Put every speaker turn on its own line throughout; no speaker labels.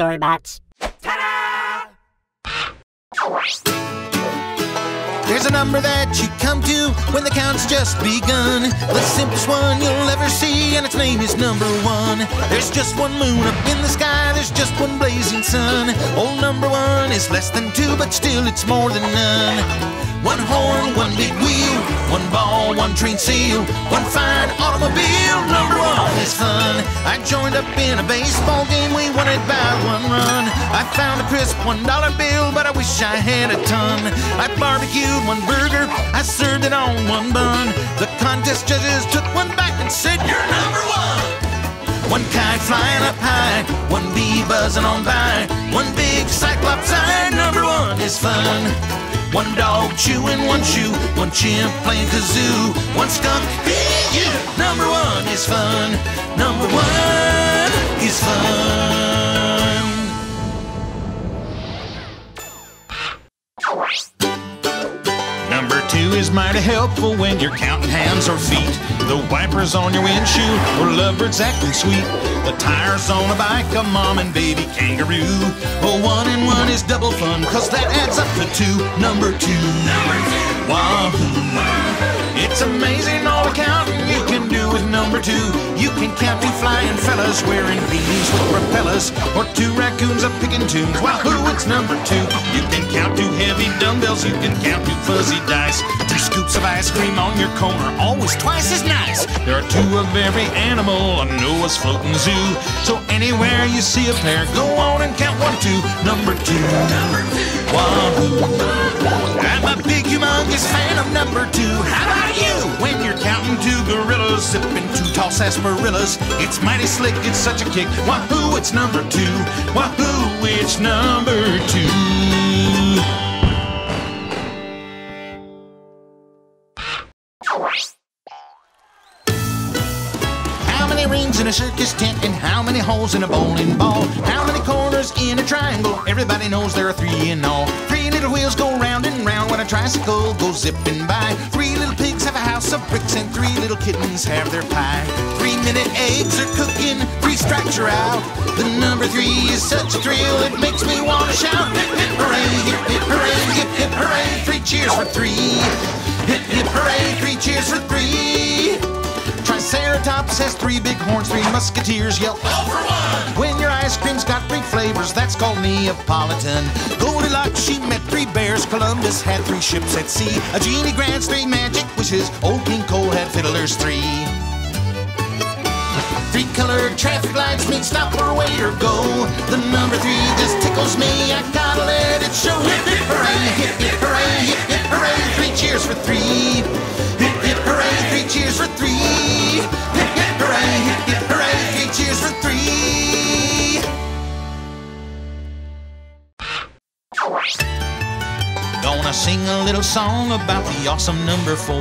Storybots.
There's a number that you come to when the count's just begun. The simplest one you'll ever see, and its name is number one. There's just one moon up in the sky, there's just one blazing sun. Old number one is less than two, but still it's more than none. One horn, one big wheel, one ball, one train seal, one fine automobile. Number one is fun. I joined up in a baseball game, we won it by one run. I found a crisp one dollar bill, but I wish I had a ton. I barbecued one burger, I served it on one bun. The contest judges took one back and said, You're number one. One kite flying up high, one bee buzzing on by, one big cyclops eye. Number one is fun. One dog chewing one shoe, one chimp playing kazoo, one skunk being you. Number one is fun. Number one is fun. Is mighty helpful when you're counting hands or feet. The wipers on your windshield or lovebirds acting sweet. The tires on a bike, a mom and baby kangaroo. Oh, one and one is double fun, cause that adds up to two. Number two. Number two. Wahoo. It's amazing number two. You can count two flying fellas wearing beanies with propellers, or two raccoons up picking tunes. Wahoo, it's number two. You can count two heavy dumbbells, you can count two fuzzy dice. Two scoops of ice cream on your cone are always twice as nice. There are two of every animal on Noah's floating zoo. So anywhere you see a pair, go on and count one, two. Number two. Number two. Wahoo. I'm a big, humongous fan of number two. How about you? When you're counting two gorillas, sipping two tall sarsaparillas, it's mighty slick, it's such a kick. Wahoo, it's number two. Wahoo, it's number two. How many rings in a circus tent and how many holes in a bowling ball? How many corners in a triangle? Everybody knows there are three in all. Three little wheels go round and round when a tricycle goes zipping by. Three little pigs have a house of bricks and three little kittens have their pie. Three minute eggs are cooking, three strikes are out. The number three is such a thrill, it makes me want to shout. Hip hip hooray, hip hip hooray, hip hip hooray. Three cheers for three. Hip hip hooray, three cheers for three. Triceratops has three big horns, three musketeers yell, All for one! When ice cream's got three flavors, that's called Neapolitan. Goldilocks, she met three bears, Columbus had three ships at sea. A genie grants three magic wishes, Old King Cole had fiddlers three. Three colored traffic lights mean stop or wait or go. The number three just tickles me, I gotta let it show. Song about the awesome number four.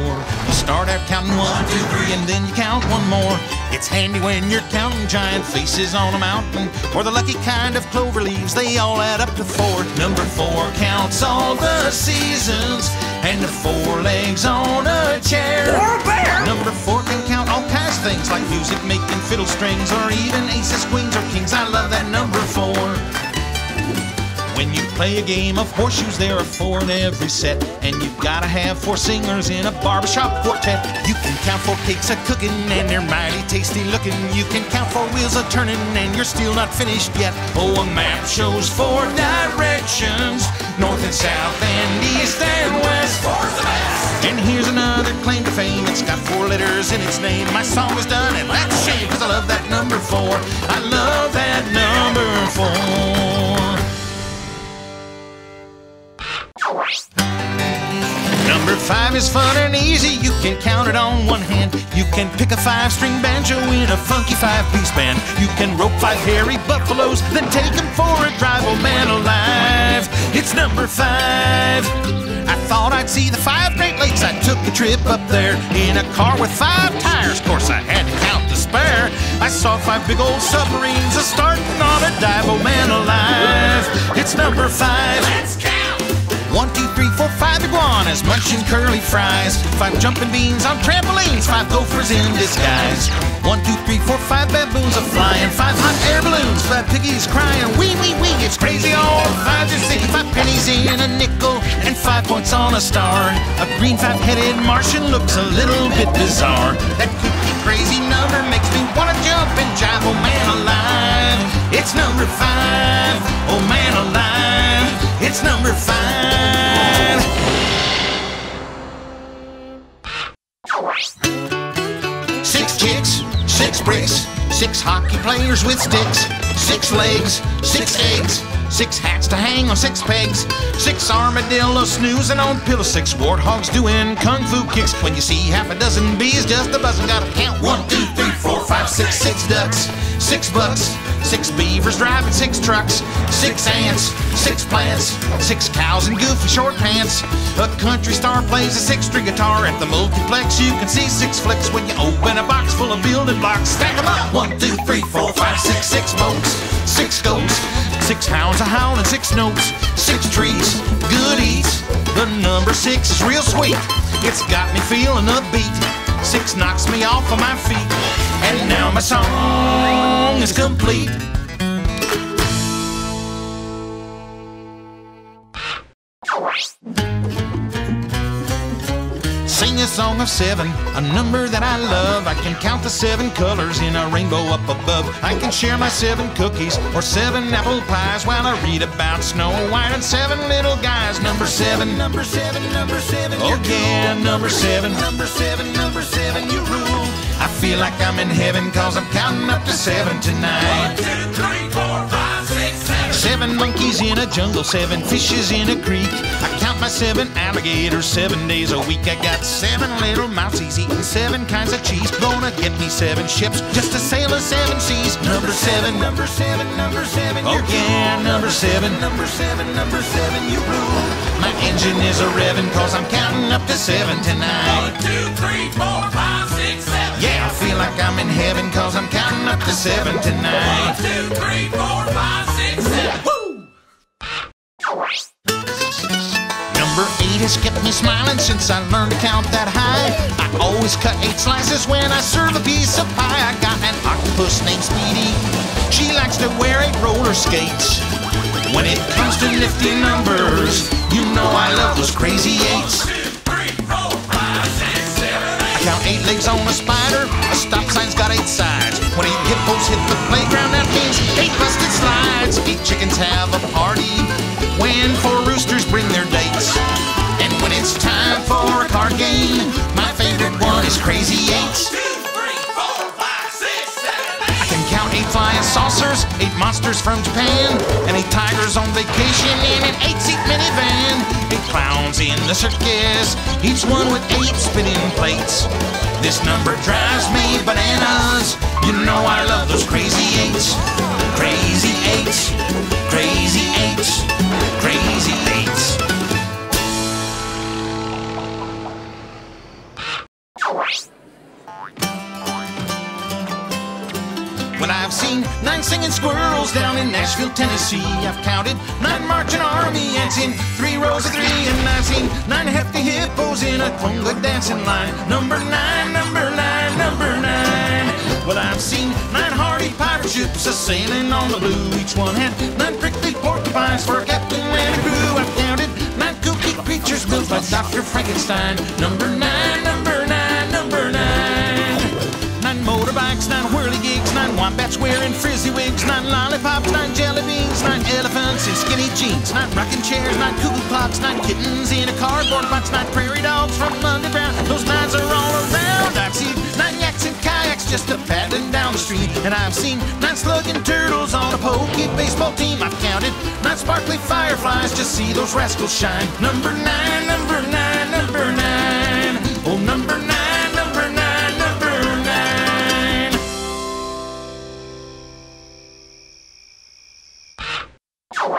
You start out counting one, two, three, and then you count one more. It's handy when you're counting giant faces on a mountain, or the lucky kind of clover leaves. They all add up to four. Number four counts all the seasons, and the four legs on a chair. Or a bear. Number four can count all kinds of things like music making fiddle strings, or even aces, queens, or kings. Play a game of horseshoes, there are four in every set. And you've gotta have four singers in a barbershop quartet. You can count four cakes a cooking, and they're mighty tasty looking. You can count four wheels a turning, and you're still not finished yet. Oh, a map shows four directions north and south, and east and west. Four's the best. And here's another claim to fame. It's got four letters in its name. My song is done, and that's a shame, cause I love that number four. I love that number four. Is fun and easy. You can count it on one hand. You can pick a five string banjo in a funky five piece band. You can rope five hairy buffaloes, then take them for a drive. Oh man alive, it's number five. I thought I'd see the five Great Lakes. I took a trip up there in a car with five tires. Of course, I had to count the spare. I saw five big old submarines a starting on a dive. Oh man alive, it's number five. Five iguanas. munching curly fries. Five jumping beans on trampolines, five gophers in disguise. One, two, three, four, five baboons are flying, five hot air balloons, five piggies crying, wee, wee, wee, it's crazy all five to see. Five pennies in a nickel and five points on a star. A green five-headed Martian looks a little bit bizarre. That kooky crazy number makes me wanna jump and jive, oh man alive. It's number five, oh man alive. It's number five. Six chicks, six bricks, six hockey players with sticks, six legs, six eggs, six hats to hang on six pegs, six armadillos snoozing on pillow, six warthogs doing kung fu kicks. When you see half a dozen bees just a buzzing, gotta count one, two, three, four, five, six, six ducks, six bucks, six beavers driving six trucks, six ants, six plants, six cows in goofy short pants. A country star plays a six-string guitar at the multiplex. You can see six flicks when you open a box full of building blocks. Stack 'em up. One, two, three, four, five, six, six boats, six goats, six hounds a howling, six notes, six trees, goodies. The number six is real sweet. It's got me feeling upbeat. Six knocks me off of my feet. And now my song is complete. Song of seven, a number that I love. I can count the seven colors in a rainbow up above. I can share my seven cookies or seven apple pies while I read about Snow White and seven little guys. Number seven, number seven, number seven. Oh yeah, number seven, number seven, number seven. You rule. I feel like I'm in heaven cause I'm counting up to seven tonight.
One, two, three, four, five, seven.
Monkeys in a jungle, seven fishes in a creek. I count my seven alligators seven days a week. I got seven little mousies eating seven kinds of cheese. Gonna get me seven ships just to sail the seven seas. Number seven, number seven, number seven. Oh yeah, number seven, number seven, number seven. You rule. My engine is a revving cause I'm counting up to seven tonight.
One, two, three, four, five, six, seven.
Yeah, I feel like I'm in heaven cause I'm counting up to seven tonight.
two, three, four, five,
has kept me smiling since I learned to count that high. I always cut eight slices when I serve a piece of pie. I got an octopus named Speedy. She likes to wear eight roller skates. When it comes to nifty numbers, you know I love those crazy eights. I count eight legs on a spider. A stop sign's got eight sides. When eight hippos hit the playground, that means eight busted slides. Eight chickens have a party. When four roosters bring their Crazy. I can count eight flying saucers, eight monsters from Japan, and eight tigers on vacation in an eight-seat minivan. Eight clowns in the circus, each one with eight spinning plates. This number drives me bananas. You know I love those crazy eights. Crazy eights, crazy eights, crazy down in Nashville, Tennessee, I've counted nine marching army ants in three rows of three, and I've seen nine hefty hippos in a conga dancing line. Number nine, number nine, number nine. Well, I've seen nine hardy pirate ships a sailing on the blue. Each one had nine prickly porcupines for a captain and a crew. I've counted nine kooky creatures built by Dr. Frankenstein. Number nine, number nine, number nine. Nine motorbikes, nine whirligigs, nine wombats wearing frizzy wigs, nine lollipops, nine jelly beans, nine elephants in skinny jeans, nine rocking chairs, nine cuckoo clocks, nine kittens in a cardboard box, nine prairie dogs from underground. Those nines are all around. I've seen nine yaks in kayaks just a paddling down the street, and I've seen nine slugging turtles on a pokey baseball team. I've counted nine sparkly fireflies, just see those rascals shine. Number nine, number nine, Well,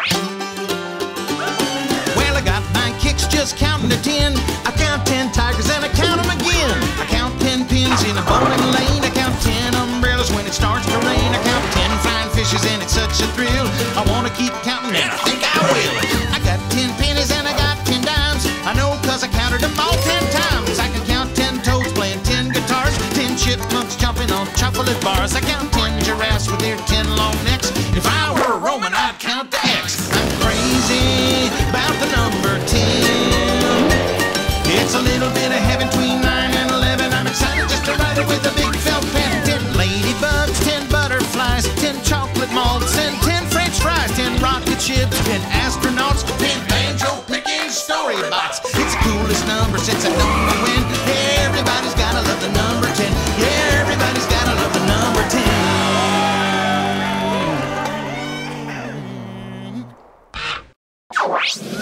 I got nine kicks just counting to ten. I count ten tigers and I count them again. I count ten pins in a bowling lane. I count ten umbrellas when it starts to rain. I count ten flying fishes and it's such a thrill. I want to keep counting and I think I will. I got ten pennies and I got ten dimes. I know cause I counted them all ten times. I can count ten toads playing ten guitars. Ten chipmunks jumping on chocolate bars. you.